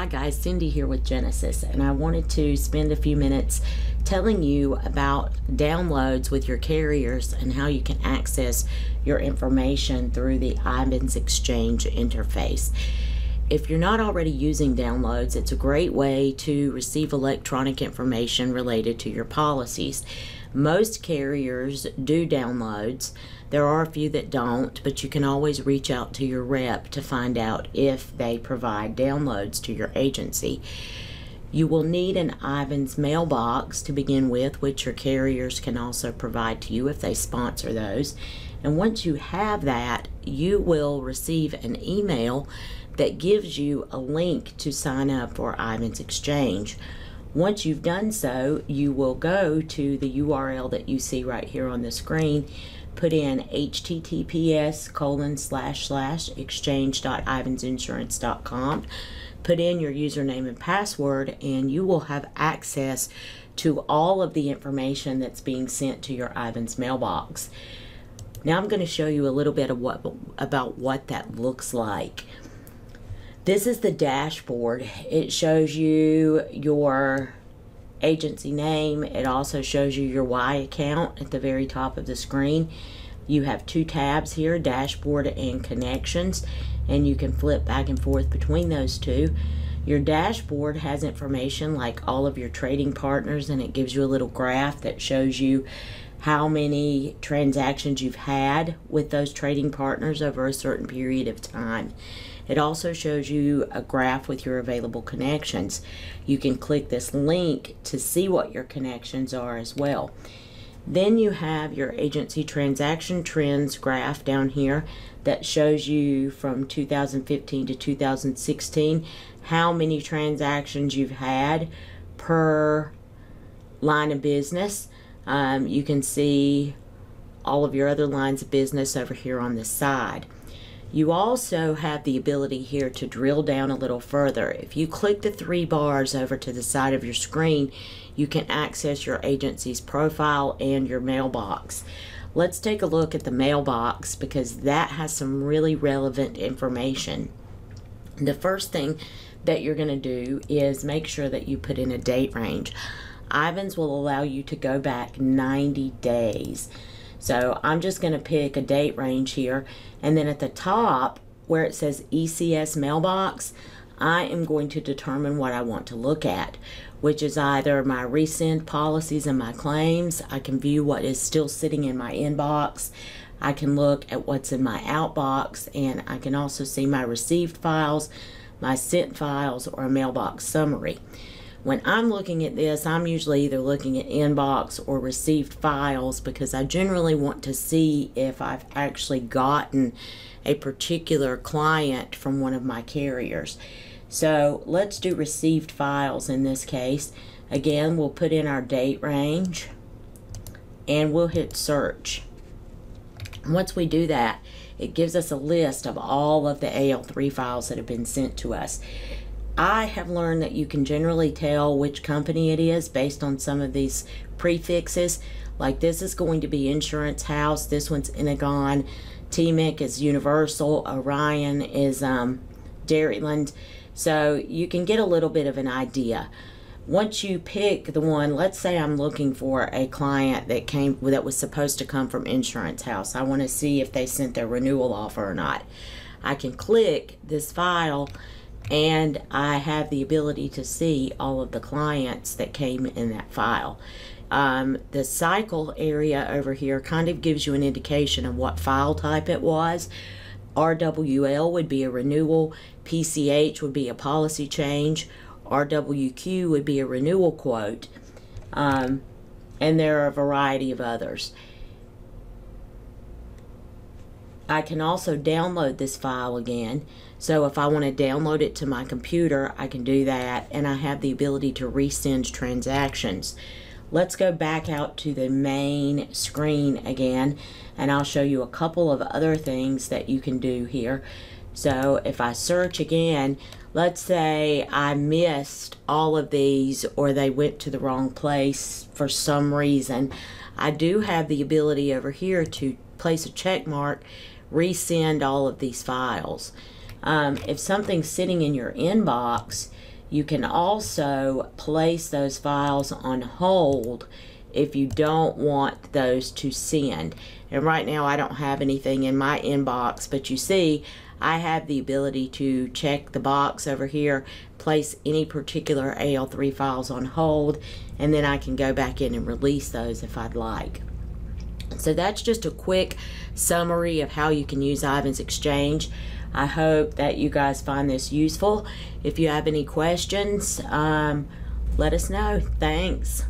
Hi guys, Cindy here with Jenesis, and I wanted to spend a few minutes telling you about downloads with your carriers and how you can access your information through the Ivans Exchange interface. If you're not already using downloads, it's a great way to receive electronic information related to your policies. Most carriers do downloads. There are a few that don't, but you can always reach out to your rep to find out if they provide downloads to your agency. You will need an Ivans mailbox to begin with, which your carriers can also provide to you if they sponsor those. And once you have that, you will receive an email that gives you a link to sign up for Ivans Exchange. Once you've done so, you will go to the URL that you see right here on the screen put in https colon slash slash exchange.ivansinsurance.com put in your username and password and you will have access to all of the information that's being sent to your Ivans mailbox. Now I'm going to show you a little bit of what about what that looks like. This is the dashboard. It shows you your agency name. It also shows you your Y account at the very top of the screen. You have two tabs here, dashboard and connections, and you can flip back and forth between those two. Your dashboard has information like all of your trading partners and it gives you a little graph that shows you how many transactions you've had with those trading partners over a certain period of time. It also shows you a graph with your available connections. You can click this link to see what your connections are as well. Then you have your agency transaction trends graph down here that shows you from 2015 to 2016 how many transactions you've had per line of business. Um, you can see all of your other lines of business over here on the side. You also have the ability here to drill down a little further. If you click the three bars over to the side of your screen, you can access your agency's profile and your mailbox. Let's take a look at the mailbox because that has some really relevant information. The first thing that you're going to do is make sure that you put in a date range. Ivans will allow you to go back 90 days. So I'm just going to pick a date range here. And then at the top where it says ECS mailbox, I am going to determine what I want to look at, which is either my recent policies and my claims. I can view what is still sitting in my inbox. I can look at what's in my outbox and I can also see my received files, my sent files, or a mailbox summary. When I'm looking at this, I'm usually either looking at inbox or received files because I generally want to see if I've actually gotten a particular client from one of my carriers. So let's do received files in this case. Again, we'll put in our date range and we'll hit search. Once we do that, it gives us a list of all of the AL3 files that have been sent to us. I have learned that you can generally tell which company it is based on some of these prefixes. Like this is going to be Insurance House, this one's Inagon, TMIC is Universal, Orion is um, Dairyland. So you can get a little bit of an idea. Once you pick the one, let's say I'm looking for a client that came that was supposed to come from Insurance House. I want to see if they sent their renewal offer or not. I can click this file and I have the ability to see all of the clients that came in that file. Um, the cycle area over here kind of gives you an indication of what file type it was. RWL would be a renewal, PCH would be a policy change, RWQ would be a renewal quote, um, and there are a variety of others. I can also download this file again. So if I want to download it to my computer, I can do that and I have the ability to resend transactions. Let's go back out to the main screen again and I'll show you a couple of other things that you can do here. So if I search again, let's say I missed all of these or they went to the wrong place for some reason. I do have the ability over here to place a check mark resend all of these files. Um, if something's sitting in your inbox, You can also place those files on hold if you don't want those to send. And right now I don't have anything in my inbox, but you see I have the ability to check the box over here, place any particular AL3 files on hold, and then I can go back in and release those if I'd like. So that's just a quick summary of how you can use Ivans Exchange. I hope that you guys find this useful. If you have any questions, um, let us know. Thanks.